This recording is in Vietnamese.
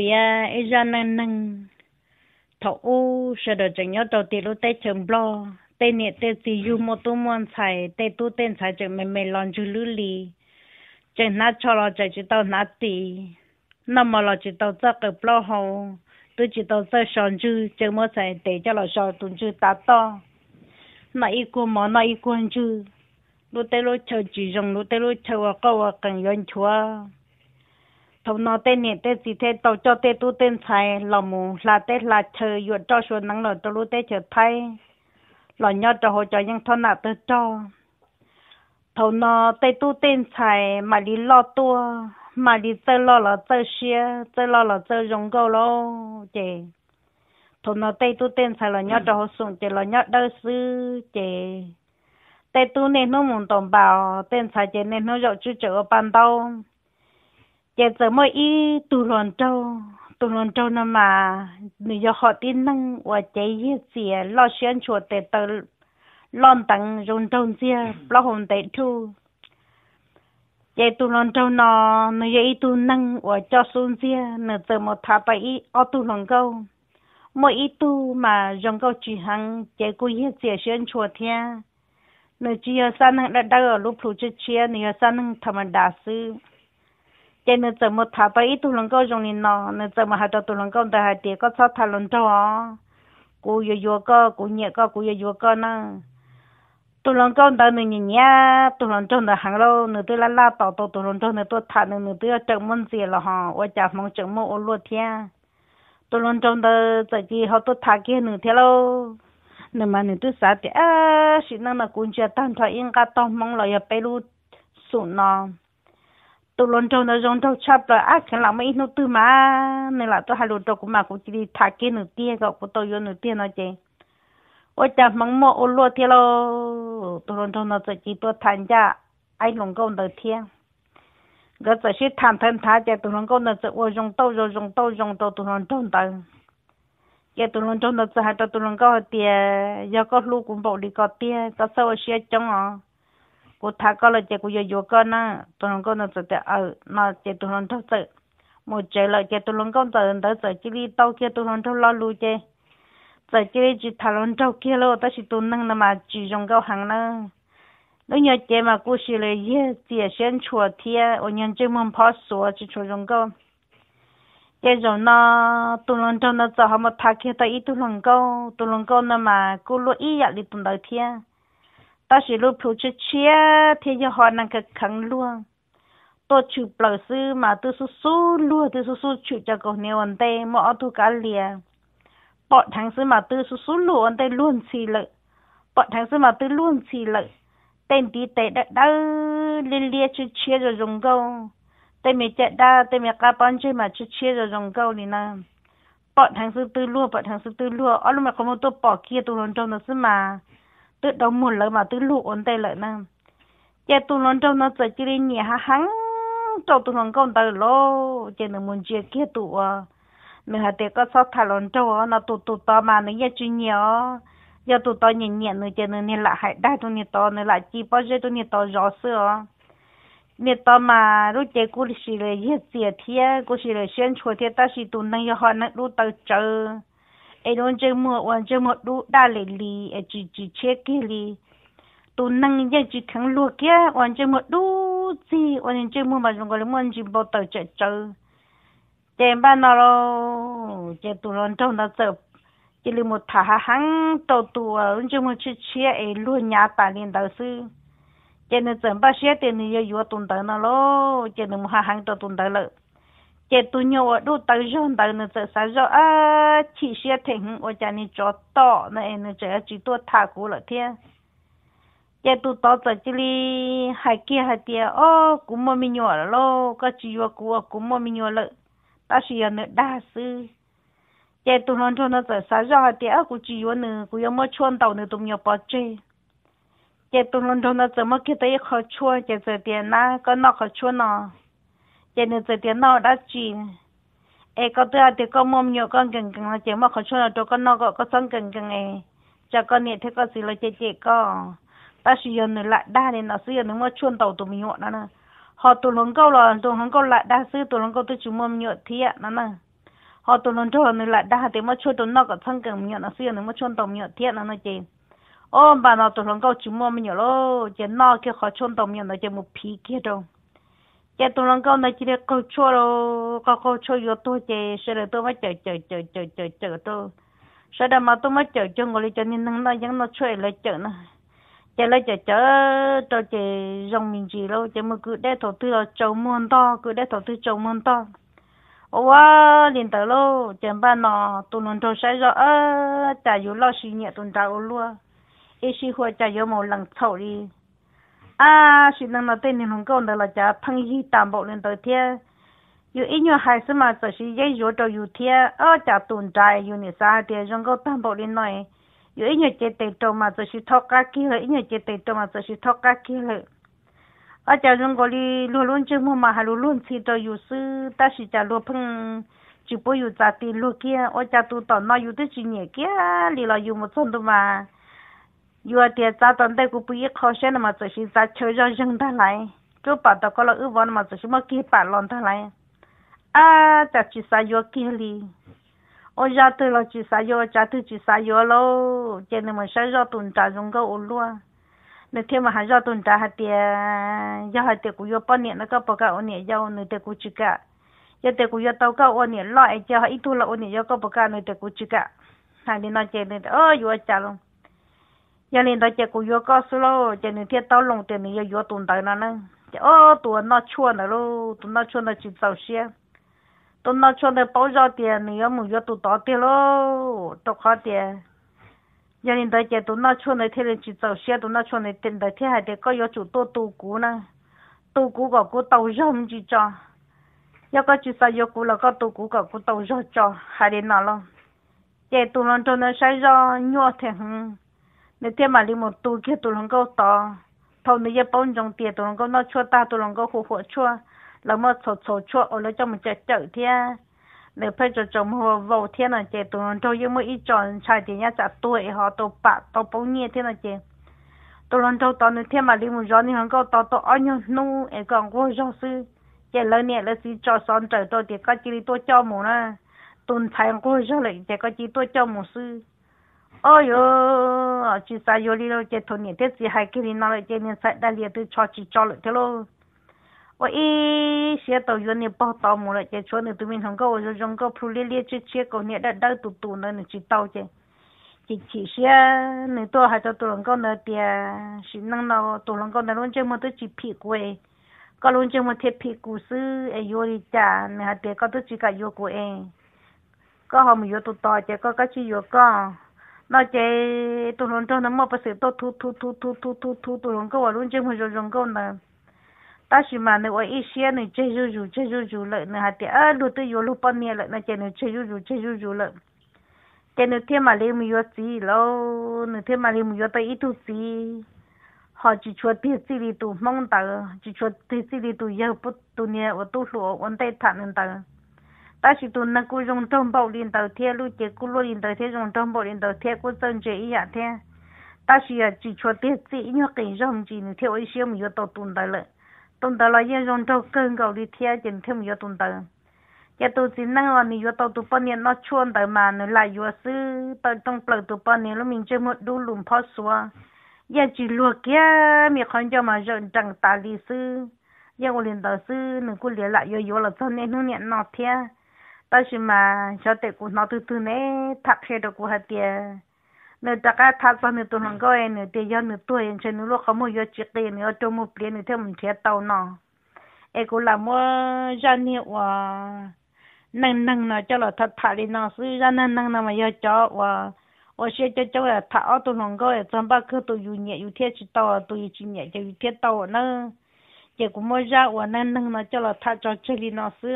bia ấy ra nên nâng thọ u sợ được chẳng nhớ đầu tiên lúc tết chấm blo tê nè tê gì du một tu muốn xài tê tu tên xài chẳng mày mày lon chú lư lì chẳng nát cho lo chạy chỉ tao nát tì nằm mà lo chỉ tao chắc cái blo hậu tôi chỉ tao sẽ sòn chú chẳng mua xài để cho lo sòn tuần chú ta to nãy cô mà nãy cô chú lúc tê lúc chờ chỉ dùng lúc tê lúc chờ vào câu vào cần yon chúa thầu nó tên nhẹ tên gì thế tàu cho tên tu tên sai lò mù là tên là chờ yuột cho xuống nắng lò cho lúc tên chờ thay lò nhớ cho hồ cho những thôn nạ tên cho thầu nó tên tu tên sai mà đi lo tua mà đi chơi lo là chơi xia chơi lo là chơi rong gâu lo chị thầu nó tên tu tên sai lò nhớ cho hồ xuống chị lò nhớ đỡ sư chị tên tu nên nó muốn tổng bảo tên sai chị nên nó dọc chú chữ ở ban đầu giờ giờ mới y tu lon trâu. Tu lon trâu nó mà người giờ họ tin năng và chạy gì gì lo xuyên chuột để tờ lon tặng rôn trâu gì lo hồn tệ thu. Giờ tu lon trâu nó người giờ y tu năng và cho xuống gì người giờ một thà bay y ở tu lon câu. Mỗi y tu mà rong câu chỉ hàng chạy cú gì gì xuyên chuột thia. Người chỉ ở san năng đã đã ở lúc phụ chức chia người ở san năng thầm đa sư cho nên giờ một thả tới ít tu lần câu dùng nên nó nên giờ mà hai tu lần câu tại hai tiệt có sao thả lần cho họ cô yêu yêu có cô nhẹ có cô yêu yêu có nè tu lần câu tại nên nhẹ nhẹ tu lần trong là hàng lâu nữa tôi la la tàu tàu tu lần trong nữa tôi thả nữa tôi trận môn gì là họ ở chả mong trận môn ôn luôn thia tu lần trong đó tại vì họ tôi thả kia nữa thế lâu nên mà nữa tôi sợ thì à xin năng là cũng chưa tan thoại yên cả tao mong là ya bé lu sụn nó tôi lon trâu nó rong trâu chắp là á cái làm mấy nó tư mà, nên là tôi hai lon trâu cũng mà cũng chỉ đi thả cái nửa tia gọi của tôi vô nửa tia nó chứ ôi chà mong mò ô lúa thế lo tôi lon trâu nó chỉ chỉ tôi thành ra ai lồng câu đầu tiên cái chỉ sẽ thành thành thả cho tôi lon câu nó chỉ ôi rong trâu rồi rong trâu rong trâu tôi lon trâu đầu cái tôi lon trâu nó chỉ hai tôi lon câu tia giờ có lúa cũng bỏ đi có tia có sao sẽ chống à? Cô thà có là chị cô giờ vô con á, tôi à, không có nó tự ở nó chị tôi không thấu tự một chị là chị tôi không có tự tới tự chỉ đi tàu kia tôi không thấu lo lu chị tự chỉ đi chỉ thà lần trâu kia lo ta chỉ tôi nâng mà chỉ dùng cao hàng nó. Nó nhớ chị mà cô chỉ là gì chùa thiê ở nhân chân mong phá sủa, chỉ chùa dùng cao cái rồi nó tôi lần trâu nó giờ họ một thà kia ta ít tôi lần cao tôi lần cao nó mà cô lo ý vậy đi tôi đợi thiê ta chỉ lúc phụ chút chia thì giờ họ năng cái khăn luôn tôi chụp bờ sư mà tôi su su luôn tôi su su chụp cho cậu nhiều vấn đề mà ở thu cá lìa bọn thằng sư mà tôi su su luôn vấn đề luôn xì lợi bọn thằng sư mà tôi luôn xì lợi tên tí tệ đã đã liên lia chút chia rồi dùng câu tên mẹ chạy đa tên mẹ cá bắn chơi mà chút chia rồi dùng câu này nè bọn thằng sư tư luôn bọn thằng sư tư luôn ở lúc mà có một tôi bỏ kia tôi luôn trong đó sư mà tự động một lời mà tự lụ ổn tay lợi nè giờ tụ lần trong nó chỉ chỉ nhẹ ha hắn cho tụ lần con tay lô. Giờ nó muốn chia kia tụ à mình hãy có sao thả lần cho ờ. nó tụ tụ to mà nó ờ. giờ chỉ nhỏ giờ tụ to nhẹ nhẹ nữa giờ nó nên lại hại đai tụ nhẹ to nữa lại chỉ bao giờ tụ nhẹ to rõ sữa nhẹ to mà lúc chơi cú xì là hết tiền thiệt cú xì là xuyên chùa thiệt ta xì tụ năng họ nó lúc tao chờ ai luôn chơi mua hoàn chơi mua đủ đa lệ lì ai chỉ chỉ chết kia lì. Tu năng giờ chỉ thằng lúa kia hoàn chơi mua đủ gì hoàn chơi mua mà dùng gọi là mua chỉ bao tờ chạy chơi chơi ba nó lo chơi tu lon trong đó chơi chỉ là một thả hàng tàu tu ở ờ, chơi mua chỉ chia ai luôn nhà ta lên đầu sư. Chơi nên chơi ba xe tiền này giờ tuần tới nó lo chơi nên một hàng tàu tuần tới lợi chế tu nhau ở đâu tới rồi tới nữa sẽ sao rồi à chỉ sẽ thành ở nhà này cho to này nữa chỉ chỉ tôi thả cũ là thế chế tu to giờ chỉ li, hai kia hai tia ô cũng mua mình nhỏ lo có chỉ vào cũ cũng mua mình nhỏ lợi ta chỉ là nữa đa sư chế tu non cho nó giờ sao rồi hai tia cũng chỉ vào nữa cũng yêu mua chuồn tàu nữa tụi nhau bỏ chơi chế tu non cho nó giờ mất cái tay khó chua chế giờ tiền na có nó khó chua nó cho nên từ tiếng nào đã chỉ. Ê có tôi thì có mồm nhiều con gần gần là chỉ mà khó cho là tôi có nó có có sống gần gần ấy. Cho con nhẹ thế có gì là chị chị có ta sử dụng nữa lại đa nên nó sử dụng nữa mà chuồn tàu tụi mình nhọn nữa họ tụi lớn câu là tụi lớn câu lại đa, sư tụi lớn câu tôi chỉ mồm nhọn thiệt nó nè. Họ tụi nó cho nó lại đa thì mà cho tụi nó có sống gần nhọn nó xưa nó mà cho tụi nhựa thiệt nó nói chị ô, bà nó tụi lớn câu chú mồm nhọn nhựa lo chị nó kia họ cho tàu nhọn nó chỉ một phí kia đâu chị tụi nó có này chỉ để câu cho lo có câu cho yếu tôi chị sẽ là tôi mới chờ chờ chờ chờ chờ chờ tôi. Sau đó mà tôi mới chờ cho người cho nên nó vẫn nó chơi lại chờ nữa, chờ lại chờ chờ cho chị rong mình gì đâu chị mà cứ để thầu tư trồng muôn to cứ để thầu tư trồng muôn to. Ủa liền tới lô chẳng bao nọ tụi nó trâu sai rồi ơ chả yếu lo xí nhẹ tụi trâu luôn ít khi hoa chả yếu một lần thầu đi à xí lần đầu tiên nên không có là cha thằng gì tạm bộ lên tới thế yêu ít nhiều hai sự mà chỉ là dễ dỗ cho yêu thế ở cha tồn tại yêu những sao thì không có tạm bộ lên nói. Yêu ít nhiều chế tệ trâu mà chỉ là thóc cá kia ít nhiều chế tệ trâu mà chỉ là thóc cá kia ở cha trong có đi luôn luôn chơi mua mà hay luôn luôn thì cho yêu sư ta chỉ chả luôn phăng chỉ bố yêu giá tiền luôn kia. Ở chả tụ tao nói yêu tới chỉ kia, lì là yêu một số đâu mà yêu tiền giá tao đây cũng bị khó xem mà chỉ giá chơi cho dân ta lại chú bảo tao có là ước vấn mà chỉ mà kia bảo lon ta lại à chả chỉ sa yêu kia li ở nhà tôi là chỉ sa yêu chả tôi chỉ sa yêu lo cho nên mà sai ra tuần trả trong cái ổn luôn nếu thêm mà hàng rau tuần trả hạt tiền do hạt tiền của yo bao nhiêu nó có bao cả ổn nhiêu do nơi tiền của chỉ cả do tiền của yo tàu có ổn nhiêu loại cho ít tu là ổn nhiêu do có bao cả nơi tiền của chỉ cả hàng đi nói chơi nên ơ yo trả luôn giờ nên nói chỉ của yo có số lo cho nên thiết tao lồng tiền này yo tồn tại nó nè ô tuần nó chua nữa luôn tuần nó chua nó chỉ giàu xe tuần nó chua nó bao giờ tiền này yo muốn yo tuần tao tiền lo tao khó tiền. Giờ nên tới chỉ tụi nó cho này thế là chỉ tàu xe tụi nó cho này tiền tới thế hay để có yếu chủ tô tu cũ nè tu cũ có cũ tàu rong chỉ cho. Giờ có chỉ sao yếu cú là có tu cú có cú tàu rong cho hay để nào luôn giờ tụi nó cho nó sai do nhua thế hả nếu thế mà đi một tu kia tụi lòng câu to thầu này giờ bốn trong tiền tụi lòng câu nó chua ta tụi lòng câu khổ khổ chua là mà sổ sổ chua ở lại cho mình chạy chạy thế nếu phải cho chồng hồ vào thiên là chị tụi lòng câu nhưng mà ít chọn xài thì nhá chặt tuổi họ tụ bạc tụ bao nhẹ thế là chị tụi lòng câu to nữa thiên mà đi một gió thì lòng câu to tao ở nhau nu ấy còn có gió sư chị lớn nhẹ là chỉ cho son trời tôi thì có chỉ tôi cho một nè tuần thay có gió lại chị có chỉ tôi cho một sư ôi yo chỉ sa yo li lo chơi thôi nhỉ thế gì hai cái nó lại chơi nên sai đại liệt tôi cho chỉ cho lại thế lo ôi ý xe tàu yo nè bao tàu mù lại chơi cho nên tụi mình không có ôi trong có phu li li chơi chơi còn nhỉ đã đau tụt tụt nữa nè chỉ tàu chơi chỉ chỉ xe nè tôi hai tàu tụi con nữa thì chỉ năng nào tụi con nữa luôn chơi mà tôi chỉ phi quê có luôn chơi mà thiết phi cú sư ai yo đi cha nè hai tụi con tôi chỉ cả yo quê có hôm yo tụt tàu chơi có cái chỉ yo con nó chơi tôi luôn nó mà phải tôi thu thu thu thu thu thu thu tôi lòng con luôn chứ một rồi lòng con nữa ta chỉ mà nếu ở ít xe này chơi rú rú chơi rú rú lại nữa hạt à lúc tôi vô lúc bao nhiêu lại nó chơi nữa chơi rú rú chơi rú rú lại chơi nữa thêm mà lấy mình gì lâu nữa thêm mà lấy mình vô ít tu gì họ chỉ cho tiền gì đi tu mong ta chỉ cho tiền gì đi tu giờ bút tu nhẹ ở tu lúa ổn tay thản ta ta chỉ tu nó cứ dùng trong bảo liền đầu thế lúc chỉ cứ đầu thế dùng trong bảo đầu thế cứ dân chế ý à thế ta chỉ chỉ cho tiết chỉ nhớ kinh dùng chỉ như theo ý xem mình yêu tồn tại lại tồn tại lại yên dùng trong cơn gạo đi mình yêu tồn tại giờ tôi chỉ năng mình yêu tao tu bao nhiêu nó chuồn tại mà nó lại yêu sư tại trong bờ bao nhiêu mình chơi một đu lùm phá xóa giờ chỉ luộc kia mình không cho mà rộn chẳng ta đi sư giờ còn liền đầu sư cứ liền lại yêu yêu là cho nên nó nhận nó thế ta chỉ mà cho tệ của nó từ từ nè thắp hết được của hạt tiền nếu ta cả thắp xong nữa tôi không có em nữa tiền do nữa tôi em cho nữa lúc không mua do chỉ tiền nữa cho mua tiền nữa theo mình chơi tàu nó em cũng là mua ra nhiều và năng nâng nó cho là thắp thà đi nó sư ra năng nâng nó mà do cho và và xe cho cho là thả ở tôi không có em ba cứ tôi dùng nhẹ dùng thiết chỉ tàu tôi chỉ nhẹ cho dùng thiết tàu nó chỉ cũng mua ra nó cho là thà cho chơi đi nó sư